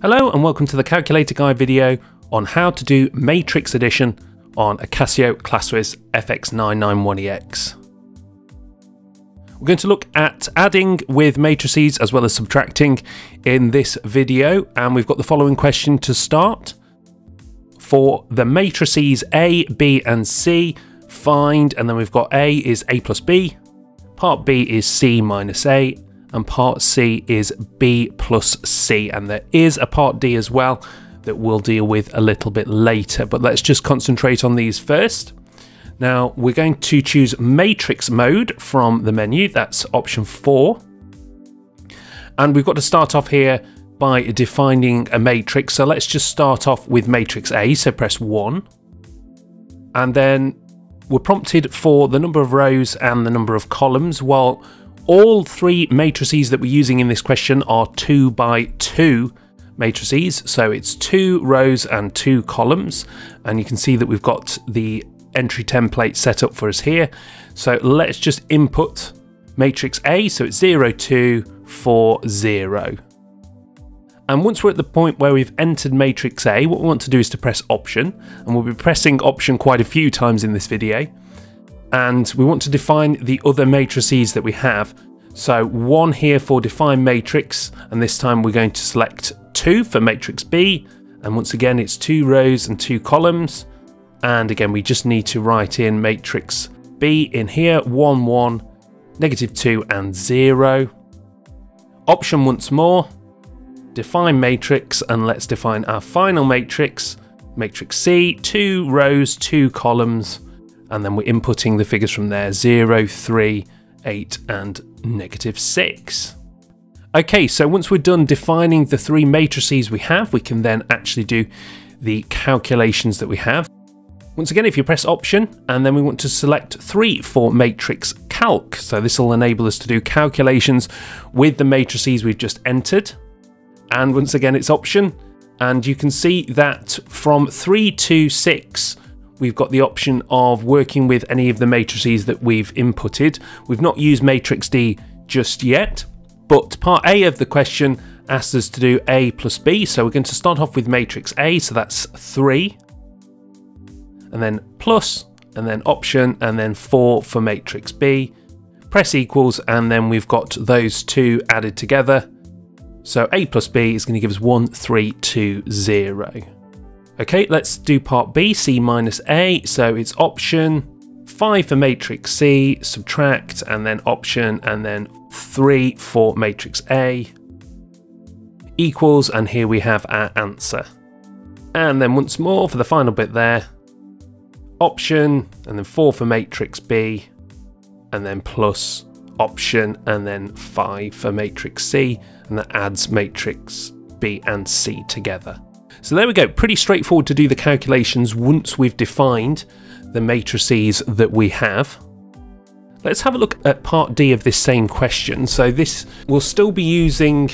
Hello and welcome to the Calculator Guide video on how to do matrix addition on a Casio ClassWiz FX991EX. We're going to look at adding with matrices as well as subtracting in this video and we've got the following question to start. For the matrices A, B and C, find and then we've got A is A plus B, part B is C minus A and part C is B plus C. And there is a part D as well that we'll deal with a little bit later, but let's just concentrate on these first. Now we're going to choose matrix mode from the menu, that's option four. And we've got to start off here by defining a matrix. So let's just start off with matrix A, so press one. And then we're prompted for the number of rows and the number of columns. While all three matrices that we're using in this question are 2 by 2 matrices, so it's two rows and two columns, and you can see that we've got the entry template set up for us here. So let's just input matrix A, so it's 0, 2, 4, 0. And once we're at the point where we've entered matrix A, what we want to do is to press option, and we'll be pressing option quite a few times in this video and we want to define the other matrices that we have. So one here for define matrix, and this time we're going to select two for matrix B, and once again it's two rows and two columns, and again we just need to write in matrix B in here, 1, 1, negative 2 and 0. Option once more, define matrix, and let's define our final matrix, matrix C, two rows, two columns, and then we're inputting the figures from there 0, 3, 8, and negative 6. Okay, so once we're done defining the three matrices we have, we can then actually do the calculations that we have. Once again, if you press Option, and then we want to select 3 for Matrix Calc, so this will enable us to do calculations with the matrices we've just entered. And once again, it's Option, and you can see that from 3 to 6, we've got the option of working with any of the matrices that we've inputted. We've not used matrix D just yet, but part A of the question asks us to do A plus B. So we're going to start off with matrix A, so that's 3, and then plus, and then option, and then 4 for matrix B. Press equals, and then we've got those two added together. So A plus B is going to give us 1, 3, 2, 0. Okay, let's do part B, C minus A. So it's option 5 for matrix C, subtract, and then option, and then 3 for matrix A equals, and here we have our answer. And then once more for the final bit there, option, and then 4 for matrix B, and then plus option, and then 5 for matrix C, and that adds matrix B and C together. So there we go, pretty straightforward to do the calculations once we've defined the matrices that we have. Let's have a look at part D of this same question. So this will still be using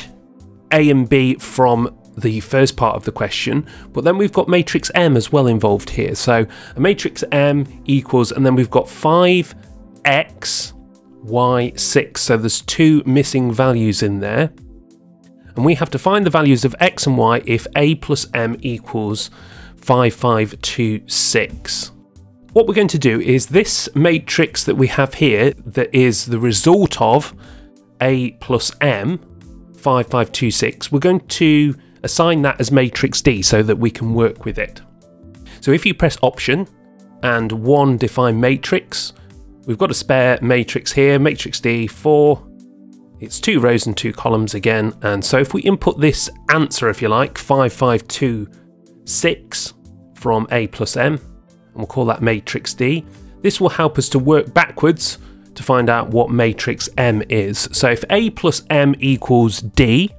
A and B from the first part of the question, but then we've got matrix M as well involved here. So a matrix M equals, and then we've got 5x, y, 6. So there's two missing values in there and we have to find the values of x and y if a plus m equals 5526. What we're going to do is this matrix that we have here that is the result of a plus m 5526, we're going to assign that as matrix D so that we can work with it. So if you press option and one define matrix, we've got a spare matrix here, matrix D 4 it's two rows and two columns again, and so if we input this answer, if you like, 5526 from A plus M, and we'll call that matrix D, this will help us to work backwards to find out what matrix M is. So if A plus M equals D,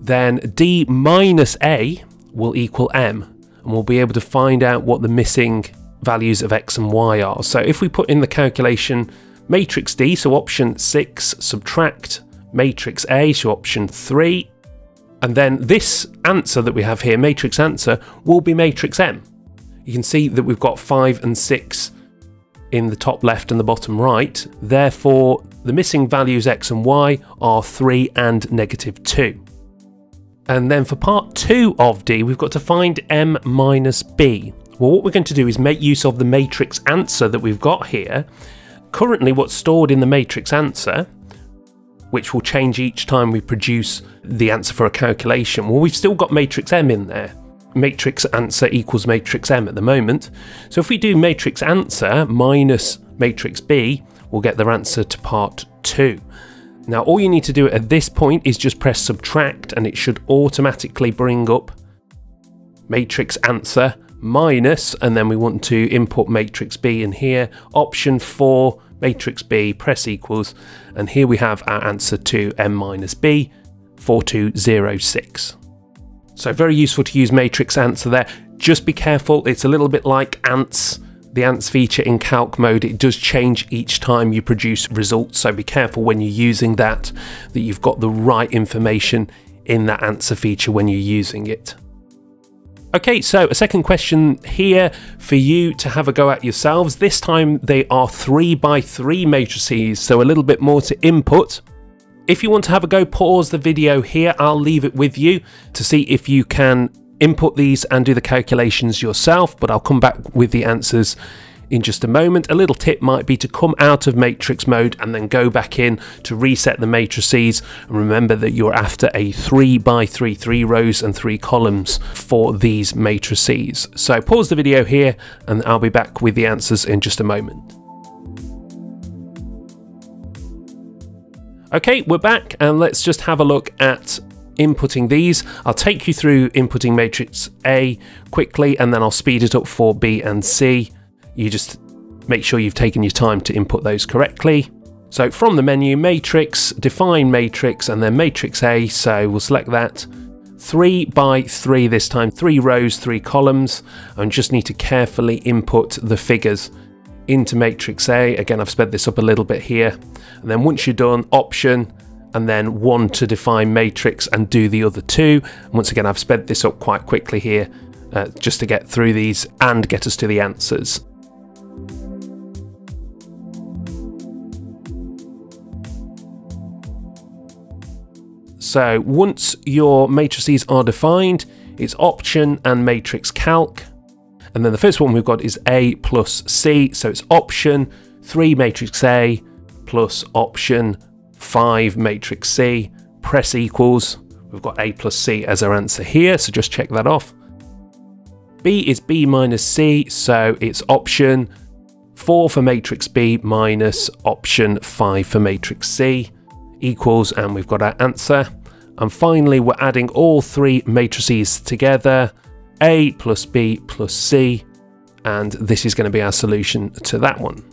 then D minus A will equal M, and we'll be able to find out what the missing values of X and Y are. So if we put in the calculation matrix D, so option 6, subtract matrix A, so option 3. And then this answer that we have here, matrix answer, will be matrix M. You can see that we've got 5 and 6 in the top left and the bottom right. Therefore, the missing values x and y are 3 and negative 2. And then for part two of D, we've got to find M minus B. Well, what we're going to do is make use of the matrix answer that we've got here. Currently, what's stored in the matrix answer, which will change each time we produce the answer for a calculation, well, we've still got matrix M in there. Matrix answer equals matrix M at the moment. So if we do matrix answer minus matrix B, we'll get the answer to part two. Now all you need to do at this point is just press subtract and it should automatically bring up matrix answer minus and then we want to input matrix B in here. Option 4 matrix B press equals and here we have our answer to M minus B 4206 so very useful to use matrix answer there. Just be careful it's a little bit like Ans. The Ans feature in calc mode, it does change each time you produce results, so be careful when you're using that, that you've got the right information in that answer feature when you're using it. Okay, so a second question here for you to have a go at yourselves. This time they are 3 by 3 matrices, so a little bit more to input. If you want to have a go, pause the video here. I'll leave it with you to see if you can input these and do the calculations yourself, but I'll come back with the answers in just a moment. A little tip might be to come out of matrix mode and then go back in to reset the matrices. And remember that you're after a 3 by 3, 3 rows and 3 columns for these matrices. So pause the video here and I'll be back with the answers in just a moment. Okay, we're back and let's just have a look at inputting these. I'll take you through inputting matrix A quickly and then I'll speed it up for B and C. You just make sure you've taken your time to input those correctly. So from the menu, matrix, define matrix, and then matrix A, so we'll select that. 3 by 3 this time, 3 rows, 3 columns, and just need to carefully input the figures into matrix A. Again, I've sped this up a little bit here. And then once you're done, option, and then one to define matrix and do the other two. And once again, I've sped this up quite quickly here uh, just to get through these and get us to the answers. So once your matrices are defined, it's option and matrix calc. And then the first one we've got is A plus C. So it's option 3 matrix A plus option 5 matrix C, press equals. We've got A plus C as our answer here, so just check that off. B is B minus C, so it's option 4 for matrix B minus option 5 for matrix C equals, and we've got our answer. And finally, we're adding all three matrices together, A plus B plus C, and this is going to be our solution to that one.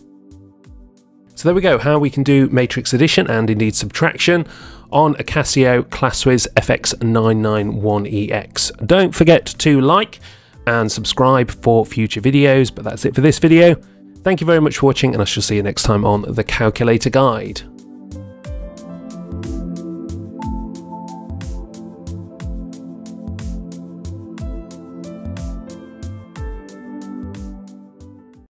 So there we go, how we can do matrix addition and indeed subtraction on a Casio ClassWiz FX991EX. Don't forget to like and subscribe for future videos, but that's it for this video. Thank you very much for watching and I shall see you next time on the Calculator Guide.